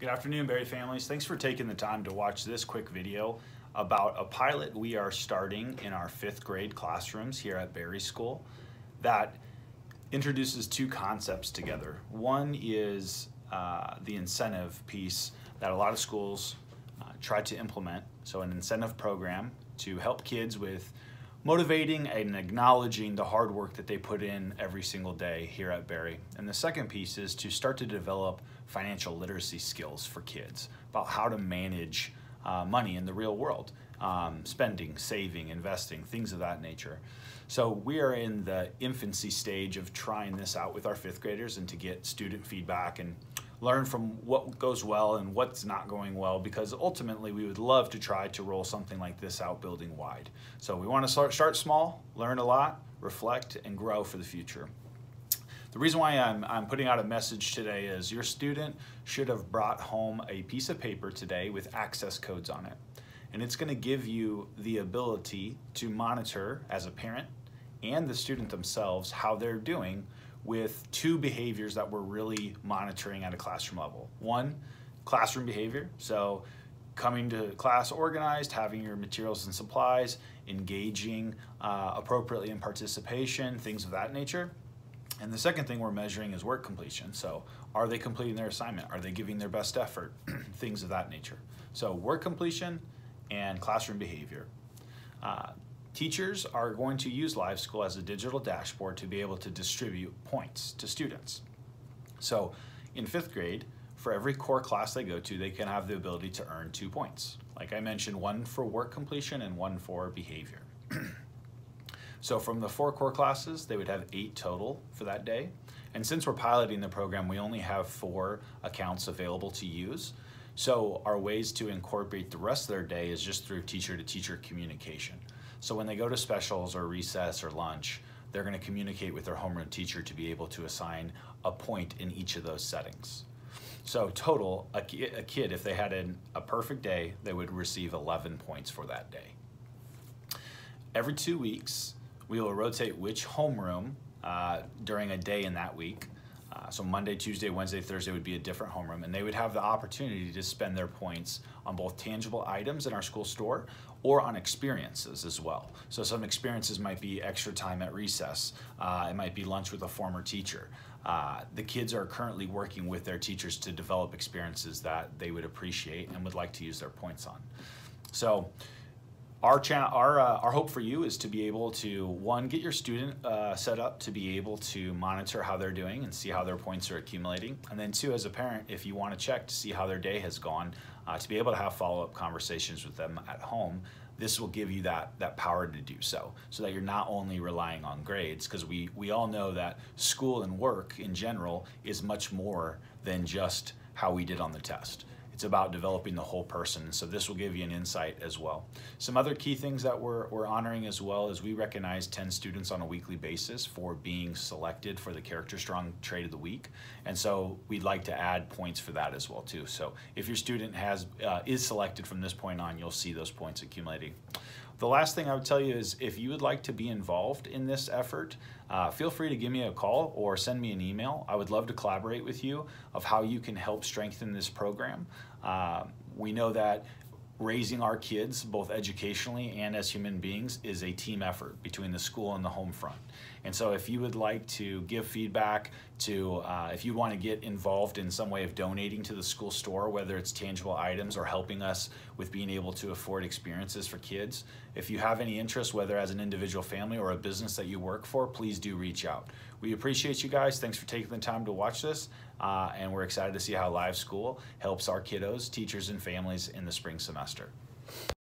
Good afternoon, Barry families. Thanks for taking the time to watch this quick video about a pilot we are starting in our fifth grade classrooms here at Barry School that introduces two concepts together. One is uh, the incentive piece that a lot of schools uh, try to implement. So an incentive program to help kids with motivating and acknowledging the hard work that they put in every single day here at Barry. And the second piece is to start to develop financial literacy skills for kids about how to manage uh, money in the real world, um, spending, saving, investing, things of that nature. So we are in the infancy stage of trying this out with our fifth graders and to get student feedback and learn from what goes well and what's not going well because ultimately we would love to try to roll something like this out building wide. So we want to start, start small, learn a lot, reflect, and grow for the future. The reason why I'm, I'm putting out a message today is your student should have brought home a piece of paper today with access codes on it. And it's going to give you the ability to monitor as a parent and the student themselves how they're doing with two behaviors that we're really monitoring at a classroom level. One, classroom behavior. So coming to class organized, having your materials and supplies, engaging uh, appropriately in participation, things of that nature. And the second thing we're measuring is work completion. So are they completing their assignment? Are they giving their best effort? things of that nature. So work completion and classroom behavior. Uh, Teachers are going to use Live School as a digital dashboard to be able to distribute points to students. So in fifth grade, for every core class they go to, they can have the ability to earn two points. Like I mentioned, one for work completion and one for behavior. so from the four core classes, they would have eight total for that day. And since we're piloting the program, we only have four accounts available to use. So our ways to incorporate the rest of their day is just through teacher to teacher communication. So when they go to specials or recess or lunch, they're going to communicate with their homeroom teacher to be able to assign a point in each of those settings. So total, a, a kid, if they had an, a perfect day, they would receive 11 points for that day. Every two weeks, we will rotate which homeroom uh, during a day in that week. Uh, so Monday, Tuesday, Wednesday, Thursday would be a different homeroom, and they would have the opportunity to spend their points on both tangible items in our school store or on experiences as well. So some experiences might be extra time at recess. Uh, it might be lunch with a former teacher. Uh, the kids are currently working with their teachers to develop experiences that they would appreciate and would like to use their points on. So our, our, uh, our hope for you is to be able to, one, get your student uh, set up to be able to monitor how they're doing and see how their points are accumulating. And then two, as a parent, if you want to check to see how their day has gone, uh, to be able to have follow-up conversations with them at home, this will give you that, that power to do so, so that you're not only relying on grades, because we, we all know that school and work in general is much more than just how we did on the test. It's about developing the whole person. So this will give you an insight as well. Some other key things that we're, we're honoring as well is we recognize 10 students on a weekly basis for being selected for the Character Strong Trait of the Week. And so we'd like to add points for that as well too. So if your student has uh, is selected from this point on, you'll see those points accumulating. The last thing I would tell you is if you would like to be involved in this effort, uh, feel free to give me a call or send me an email. I would love to collaborate with you of how you can help strengthen this program. Uh, we know that raising our kids, both educationally and as human beings, is a team effort between the school and the home front. And so if you would like to give feedback to, uh, if you want to get involved in some way of donating to the school store, whether it's tangible items or helping us with being able to afford experiences for kids, if you have any interest, whether as an individual family or a business that you work for, please do reach out. We appreciate you guys. Thanks for taking the time to watch this. Uh, and we're excited to see how Live School helps our kiddos, teachers, and families in the spring semester faster.